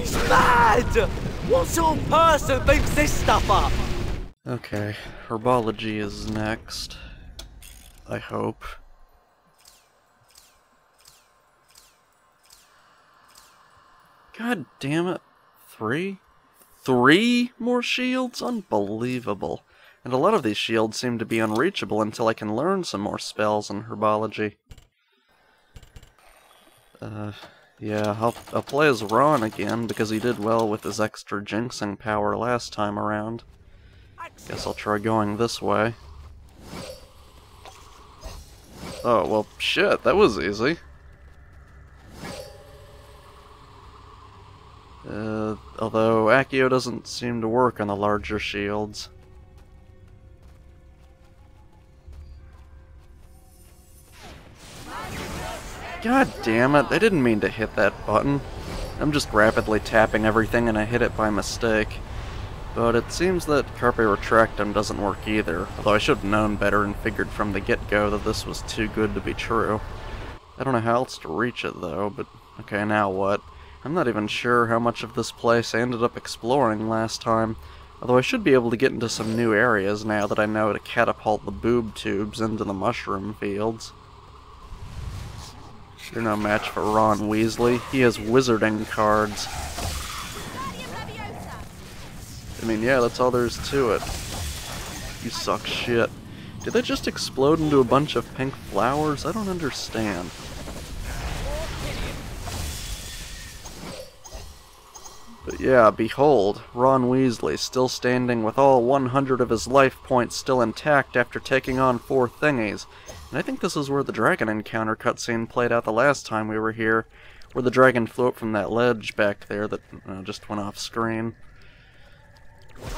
He's mad! What sort of person thinks this stuff up? Okay, herbology is next. I hope. God damn it. Three? Three more shields? Unbelievable. And a lot of these shields seem to be unreachable until I can learn some more spells in herbology. Uh, yeah, I'll, I'll play as Ron again because he did well with his extra jinxing power last time around. Guess I'll try going this way. Oh, well, shit, that was easy. Uh, although Accio doesn't seem to work on the larger shields. God damn it, I didn't mean to hit that button. I'm just rapidly tapping everything and I hit it by mistake. But it seems that Carpe Retractum doesn't work either, although I should have known better and figured from the get-go that this was too good to be true. I don't know how else to reach it though, but okay, now what? I'm not even sure how much of this place I ended up exploring last time, although I should be able to get into some new areas now that I know to catapult the boob tubes into the mushroom fields. You're no match for Ron Weasley. He has wizarding cards. I mean, yeah, that's all there is to it. You suck shit. Did that just explode into a bunch of pink flowers? I don't understand. But yeah, behold, Ron Weasley, still standing with all 100 of his life points still intact after taking on four thingies. And I think this is where the dragon encounter cutscene played out the last time we were here, where the dragon flew up from that ledge back there that just went off screen.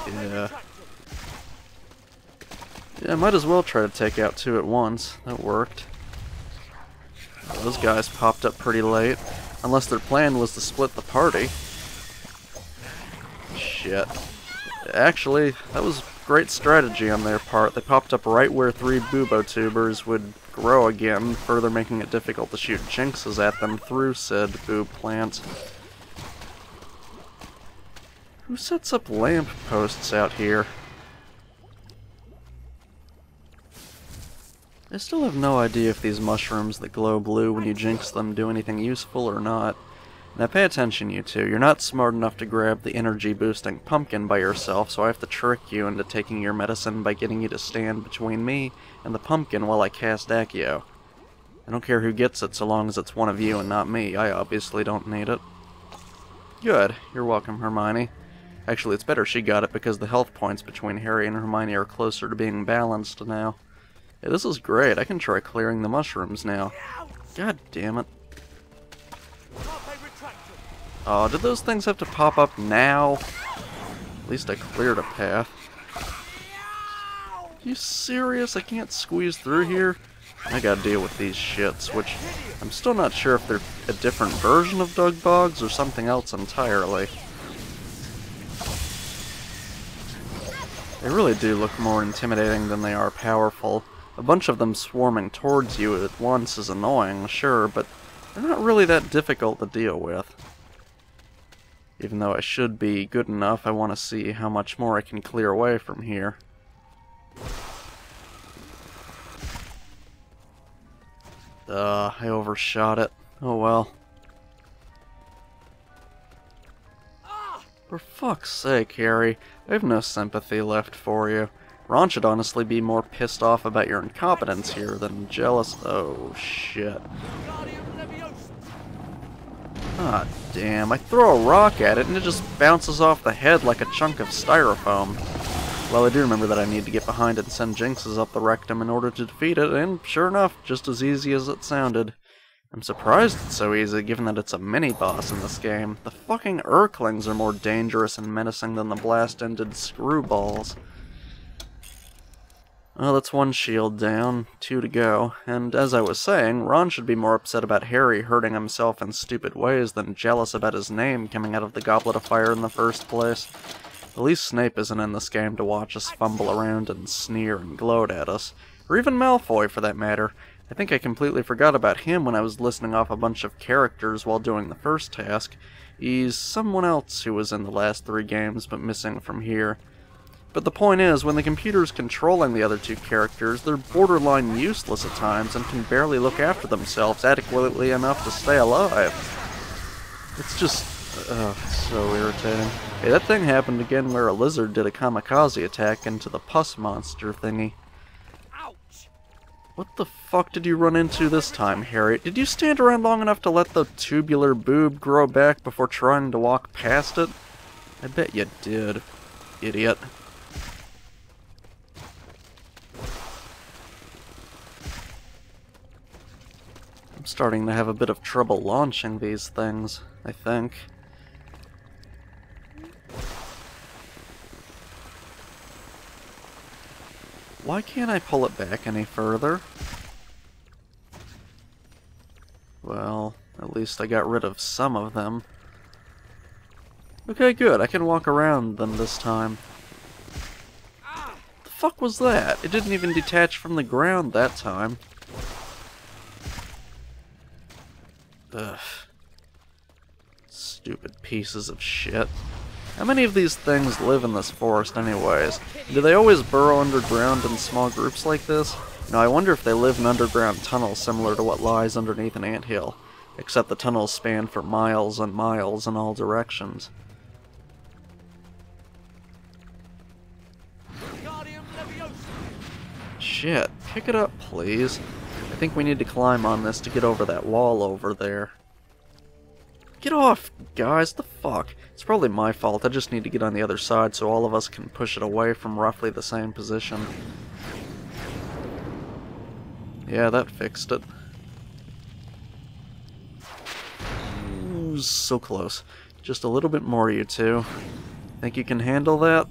Yeah. Yeah, might as well try to take out two at once. That worked. Those guys popped up pretty late. Unless their plan was to split the party. Shit. Actually, that was great strategy on their part. They popped up right where three Bubotubers would grow again, further making it difficult to shoot jinxes at them through said boob plant. Who sets up lamp posts out here? I still have no idea if these mushrooms that glow blue when you jinx them do anything useful or not. Now pay attention, you two. You're not smart enough to grab the energy-boosting pumpkin by yourself, so I have to trick you into taking your medicine by getting you to stand between me and the pumpkin while I cast Accio. I don't care who gets it so long as it's one of you and not me. I obviously don't need it. Good. You're welcome, Hermione. Actually, it's better she got it because the health points between Harry and Hermione are closer to being balanced now. Hey, this is great. I can try clearing the mushrooms now. God damn it. Uh, oh, did those things have to pop up now? At least I cleared a path. Are you serious? I can't squeeze through here? I gotta deal with these shits, which I'm still not sure if they're a different version of Dugbogs or something else entirely. They really do look more intimidating than they are powerful. A bunch of them swarming towards you at once is annoying, sure, but they're not really that difficult to deal with. Even though I should be good enough, I want to see how much more I can clear away from here. Uh, I overshot it. Oh well. For fuck's sake, Harry, I have no sympathy left for you. Ron should honestly be more pissed off about your incompetence here than jealous. Oh, shit. Ah, damn. I throw a rock at it and it just bounces off the head like a chunk of styrofoam. Well, I do remember that I need to get behind it and send Jinxes up the rectum in order to defeat it, and sure enough, just as easy as it sounded. I'm surprised it's so easy, given that it's a mini-boss in this game. The fucking Erklings are more dangerous and menacing than the blast-ended screwballs. Well, that's one shield down, two to go, and as I was saying, Ron should be more upset about Harry hurting himself in stupid ways than jealous about his name coming out of the Goblet of Fire in the first place. At least Snape isn't in this game to watch us fumble around and sneer and gloat at us. Or even Malfoy, for that matter. I think I completely forgot about him when I was listening off a bunch of characters while doing the first task. He's someone else who was in the last three games but missing from here. But the point is, when the computer is controlling the other two characters, they're borderline useless at times and can barely look after themselves adequately enough to stay alive. It's just... Uh, so irritating. Hey, that thing happened again where a lizard did a kamikaze attack into the pus monster thingy. Ouch! What the fuck did you run into this time, Harriet? Did you stand around long enough to let the tubular boob grow back before trying to walk past it? I bet you did, idiot. I'm starting to have a bit of trouble launching these things, I think. Why can't I pull it back any further? Well, at least I got rid of some of them. Okay, good. I can walk around them this time. The fuck was that? It didn't even detach from the ground that time. Ugh. Stupid pieces of shit. How many of these things live in this forest anyways? Do they always burrow underground in small groups like this? Now I wonder if they live in underground tunnels similar to what lies underneath an anthill, except the tunnels span for miles and miles in all directions. Shit, pick it up please. I think we need to climb on this to get over that wall over there. Get off, guys, the fuck? It's probably my fault, I just need to get on the other side so all of us can push it away from roughly the same position. Yeah, that fixed it. Ooh, so close. Just a little bit more, you two. Think you can handle that?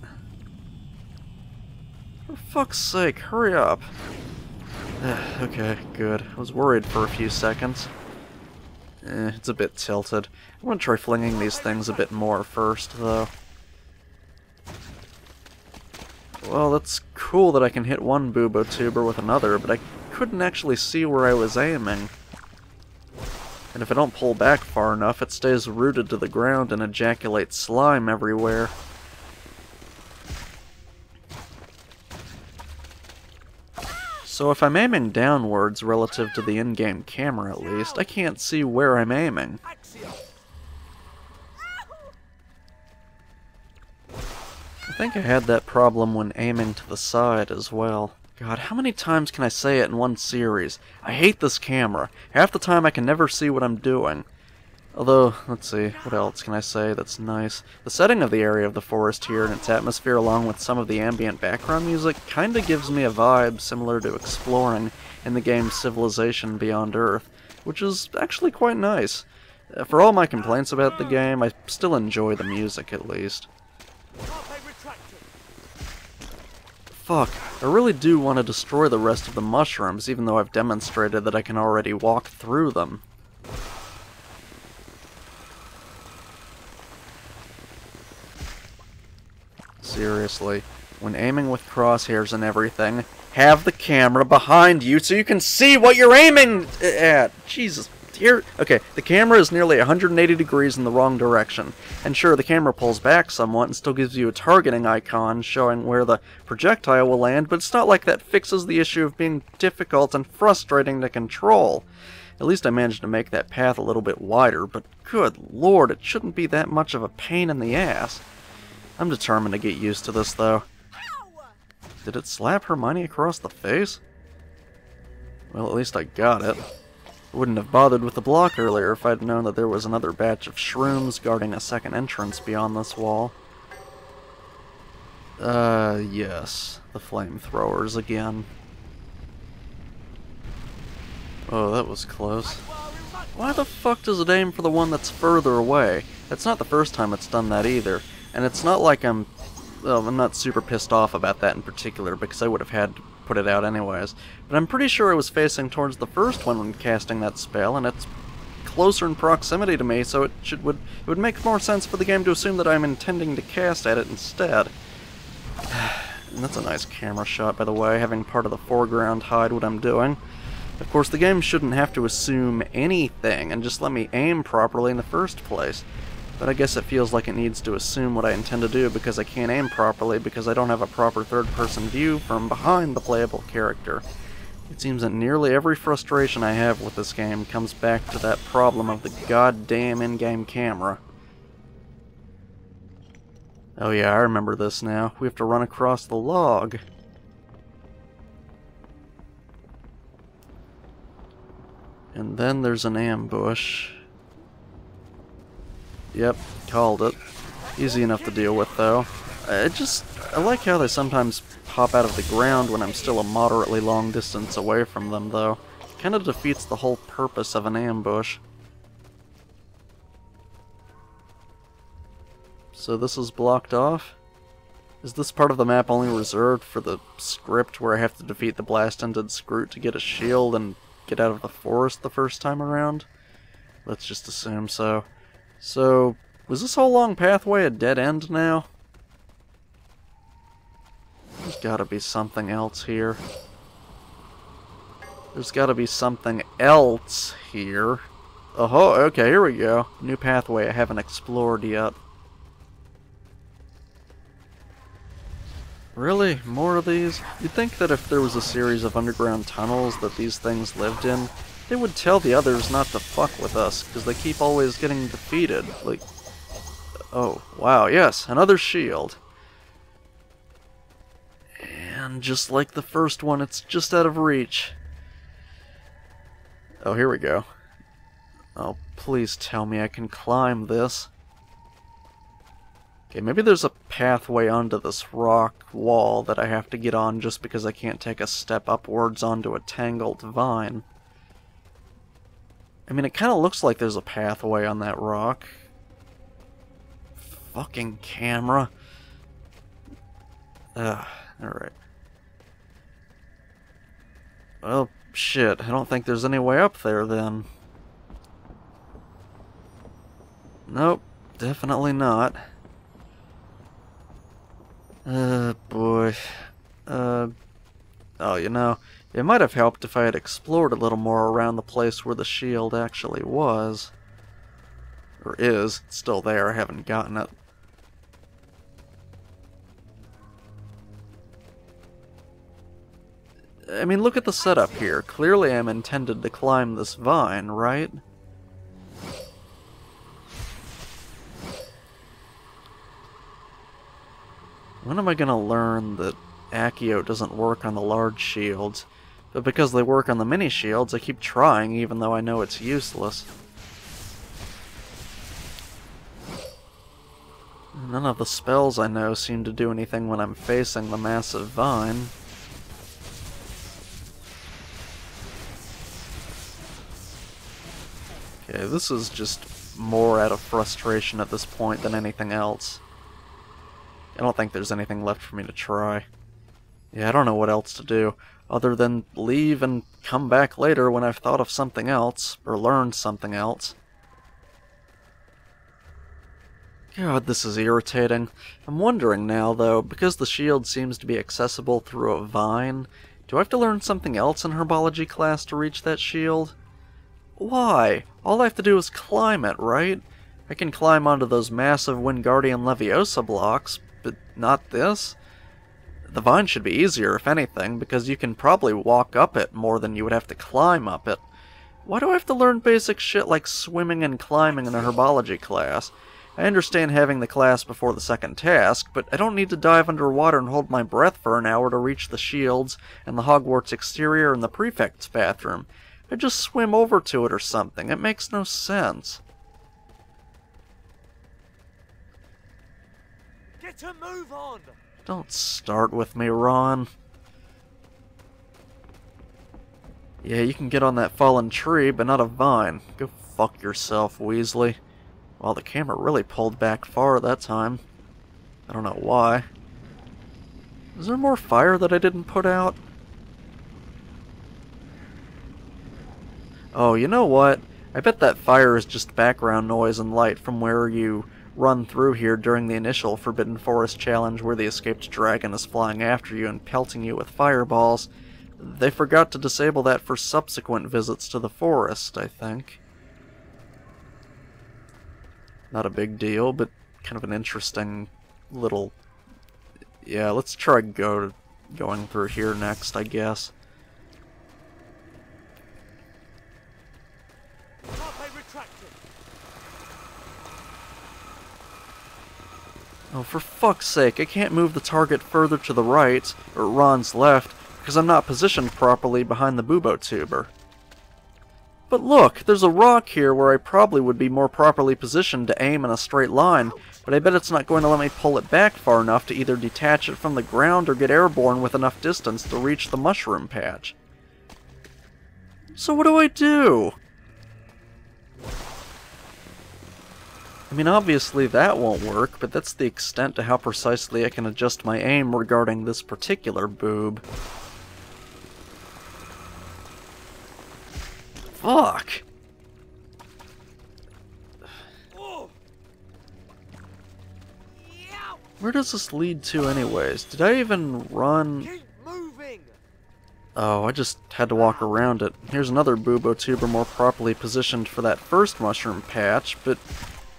For fuck's sake, hurry up. okay, good. I was worried for a few seconds. Eh, it's a bit tilted. I want to try flinging these things a bit more first, though. Well, that's cool that I can hit one Bubotuber with another, but I couldn't actually see where I was aiming. And if I don't pull back far enough, it stays rooted to the ground and ejaculates slime everywhere. So if I'm aiming downwards relative to the in-game camera at least, I can't see where I'm aiming. I think I had that problem when aiming to the side as well. God, how many times can I say it in one series? I hate this camera. Half the time I can never see what I'm doing. Although, let's see, what else can I say that's nice? The setting of the area of the forest here and its atmosphere along with some of the ambient background music kinda gives me a vibe similar to exploring in the game Civilization Beyond Earth, which is actually quite nice. Uh, For all my complaints about the game, I still enjoy the music at least. Fuck, I really do want to destroy the rest of the mushrooms, even though I've demonstrated that I can already walk through them. Seriously, when aiming with crosshairs and everything, have the camera behind you so you can see what you're aiming at. Jesus. Here, okay, the camera is nearly 180 degrees in the wrong direction. And sure, the camera pulls back somewhat and still gives you a targeting icon showing where the projectile will land, but it's not like that fixes the issue of being difficult and frustrating to control. At least I managed to make that path a little bit wider, but good lord, it shouldn't be that much of a pain in the ass. I'm determined to get used to this, though. Did it slap Hermione across the face? Well, at least I got it. Wouldn't have bothered with the block earlier if I'd known that there was another batch of shrooms guarding a second entrance beyond this wall. Uh, yes. The flamethrowers again. Oh, that was close. Why the fuck does it aim for the one that's further away? It's not the first time it's done that either. And it's not like I'm... Well, I'm not super pissed off about that in particular, because I would have had to put it out anyways. But I'm pretty sure I was facing towards the first one when casting that spell, and it's closer in proximity to me, so it should would it would make more sense for the game to assume that I'm intending to cast at it instead. And that's a nice camera shot, by the way, having part of the foreground hide what I'm doing. Of course, the game shouldn't have to assume anything and just let me aim properly in the first place. But I guess it feels like it needs to assume what I intend to do because I can't aim properly because I don't have a proper third-person view from behind the playable character. It seems that nearly every frustration I have with this game comes back to that problem of the goddamn in-game camera. Oh yeah, I remember this now. We have to run across the log. And then there's an ambush. Yep, called it. Easy enough to deal with, though. Uh, I just... I like how they sometimes pop out of the ground when I'm still a moderately long distance away from them, though. Kinda defeats the whole purpose of an ambush. So this is blocked off? Is this part of the map only reserved for the script where I have to defeat the blast-ended Skrewt to get a shield and get out of the forest the first time around? Let's just assume so. So, was this whole long pathway a dead end now? There's gotta be something else here. There's gotta be something else here. Oh, okay, here we go. New pathway I haven't explored yet. Really? More of these? You'd think that if there was a series of underground tunnels that these things lived in, they would tell the others not to fuck with us, because they keep always getting defeated. Like, oh, wow, yes, another shield. And just like the first one, it's just out of reach. Oh, here we go. Oh, please tell me I can climb this. Okay, maybe there's a pathway onto this rock wall that I have to get on just because I can't take a step upwards onto a tangled vine. I mean, it kind of looks like there's a pathway on that rock. Fucking camera. Ugh, alright. Well, shit, I don't think there's any way up there then. Nope, definitely not. Uh, boy. Uh, oh, you know, it might have helped if I had explored a little more around the place where the shield actually was. Or is. It's still there, I haven't gotten it. I mean, look at the setup here. Clearly I'm intended to climb this vine, right? When am I going to learn that Accio doesn't work on the large shields? But because they work on the mini shields, I keep trying even though I know it's useless. None of the spells I know seem to do anything when I'm facing the massive vine. Okay, this is just more out of frustration at this point than anything else. I don't think there's anything left for me to try. Yeah, I don't know what else to do, other than leave and come back later when I've thought of something else, or learned something else. God, this is irritating. I'm wondering now, though, because the shield seems to be accessible through a vine, do I have to learn something else in herbology class to reach that shield? Why? All I have to do is climb it, right? I can climb onto those massive Wingardium Leviosa blocks, but not this? The vine should be easier, if anything, because you can probably walk up it more than you would have to climb up it. Why do I have to learn basic shit like swimming and climbing in a herbology class? I understand having the class before the second task, but I don't need to dive underwater and hold my breath for an hour to reach the shields and the Hogwarts exterior and the prefect's bathroom. I just swim over to it or something. It makes no sense. Get to move on! Don't start with me, Ron. Yeah, you can get on that fallen tree, but not a vine. Go fuck yourself, Weasley. Well, the camera really pulled back far that time. I don't know why. Is there more fire that I didn't put out? Oh, you know what? I bet that fire is just background noise and light from where you run through here during the initial Forbidden Forest challenge where the escaped dragon is flying after you and pelting you with fireballs. They forgot to disable that for subsequent visits to the forest, I think. Not a big deal, but kind of an interesting little... Yeah, let's try go going through here next, I guess. For fuck's sake, I can't move the target further to the right, or Ron's left, because I'm not positioned properly behind the Bubotuber. But look, there's a rock here where I probably would be more properly positioned to aim in a straight line, but I bet it's not going to let me pull it back far enough to either detach it from the ground or get airborne with enough distance to reach the mushroom patch. So what do I do? I mean, obviously that won't work, but that's the extent to how precisely I can adjust my aim regarding this particular boob. Fuck! Where does this lead to anyways? Did I even run... Oh, I just had to walk around it. Here's another Bubotuber more properly positioned for that first mushroom patch, but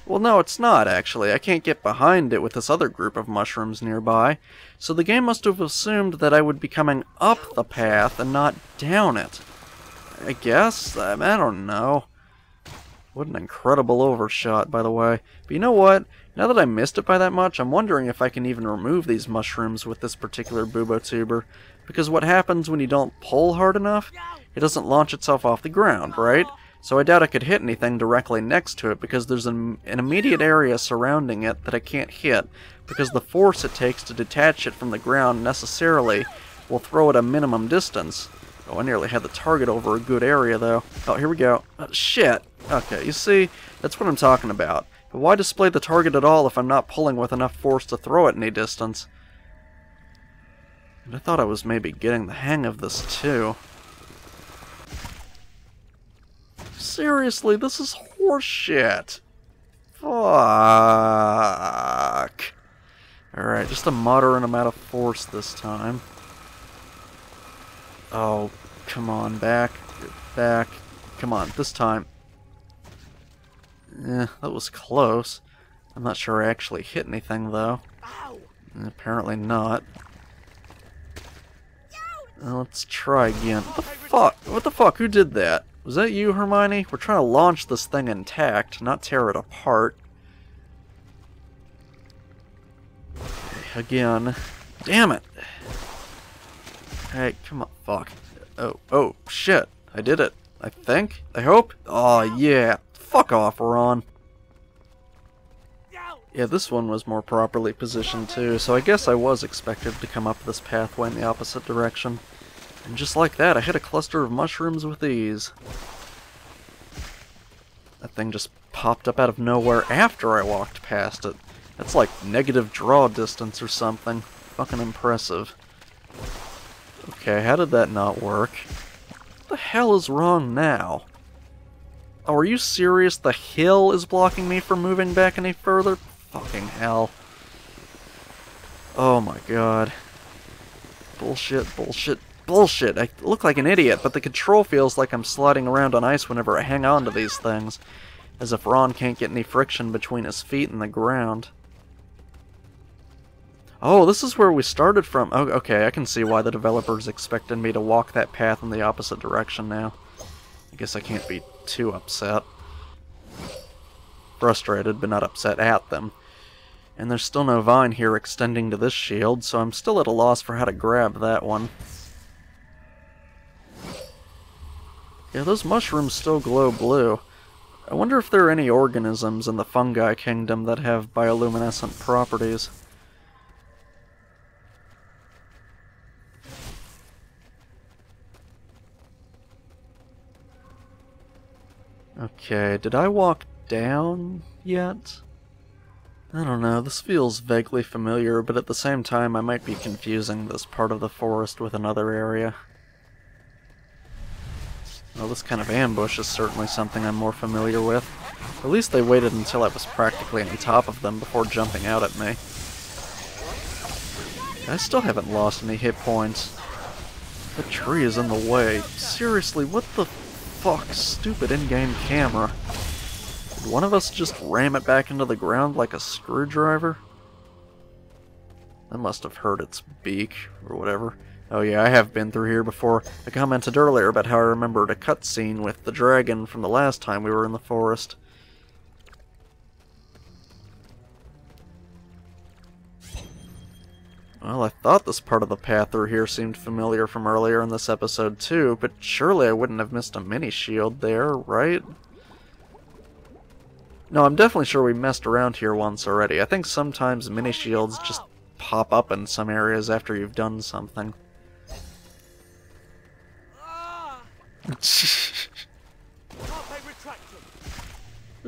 well, no, it's not, actually. I can't get behind it with this other group of mushrooms nearby, so the game must have assumed that I would be coming up the path and not down it. I guess? I, I don't know. What an incredible overshot, by the way. But you know what? Now that I missed it by that much, I'm wondering if I can even remove these mushrooms with this particular Bubotuber. Because what happens when you don't pull hard enough? It doesn't launch itself off the ground, right? So I doubt I could hit anything directly next to it because there's an, an, immediate area surrounding it that I can't hit because the force it takes to detach it from the ground necessarily will throw it a minimum distance. Oh, I nearly had the target over a good area though. Oh, here we go. Oh, shit! Okay, you see, that's what I'm talking about. But why display the target at all if I'm not pulling with enough force to throw it any distance? And I thought I was maybe getting the hang of this too. Seriously, this is horseshit. Fuck. Alright, just a moderate amount of force this time. Oh, come on, back, back. Come on, this time. Eh, that was close. I'm not sure I actually hit anything, though. Apparently not. let's try again. What the fuck? What the fuck? Who did that? Was that you, Hermione? We're trying to launch this thing intact, not tear it apart. Again. Damn it! Hey, come on. Fuck. Oh, oh, shit. I did it. I think? I hope? Oh, yeah. Fuck off, Ron. Yeah, this one was more properly positioned too, so I guess I was expected to come up this pathway in the opposite direction. And just like that, I hit a cluster of mushrooms with ease. That thing just popped up out of nowhere after I walked past it. That's like negative draw distance or something. Fucking impressive. Okay, how did that not work? What the hell is wrong now? Oh, are you serious? The hill is blocking me from moving back any further? Fucking hell. Oh my god. Bullshit, bullshit, bullshit. I look like an idiot, but the control feels like I'm sliding around on ice whenever I hang on to these things. As if Ron can't get any friction between his feet and the ground. Oh, this is where we started from. Oh, okay, I can see why the developers expected me to walk that path in the opposite direction now. I guess I can't be too upset. Frustrated, but not upset at them. And there's still no vine here extending to this shield, so I'm still at a loss for how to grab that one. Yeah, those mushrooms still glow blue. I wonder if there are any organisms in the fungi kingdom that have bioluminescent properties. Okay, did I walk down yet? I don't know, this feels vaguely familiar, but at the same time I might be confusing this part of the forest with another area. Well, this kind of ambush is certainly something I'm more familiar with. At least they waited until I was practically on top of them before jumping out at me. I still haven't lost any hit points. The tree is in the way. Seriously, what the fuck? Stupid in-game camera. one of us just ram it back into the ground like a screwdriver? That must have hurt its beak, or whatever. Oh yeah, I have been through here before. I commented earlier about how I remembered a cutscene with the dragon from the last time we were in the forest. Well, I thought this part of the path through here seemed familiar from earlier in this episode too, but surely I wouldn't have missed a mini-shield there, right? No, I'm definitely sure we messed around here once already. I think sometimes mini-shields just pop up in some areas after you've done something.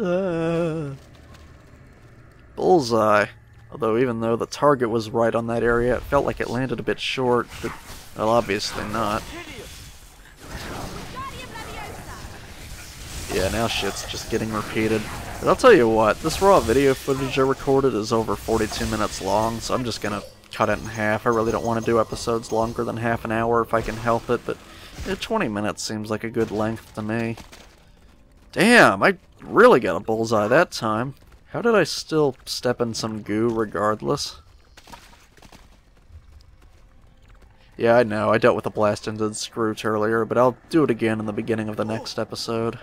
Uh, bullseye. Although even though the target was right on that area, it felt like it landed a bit short, but, well, obviously not. Yeah, now shit's just getting repeated. But I'll tell you what, this raw video footage I recorded is over 42 minutes long, so I'm just gonna cut it in half. I really don't want to do episodes longer than half an hour if I can help it, but 20 minutes seems like a good length to me. Damn, I really got a bullseye that time. How did I still step in some goo regardless? Yeah, I know, I dealt with a blast the Skrewt earlier, but I'll do it again in the beginning of the next episode.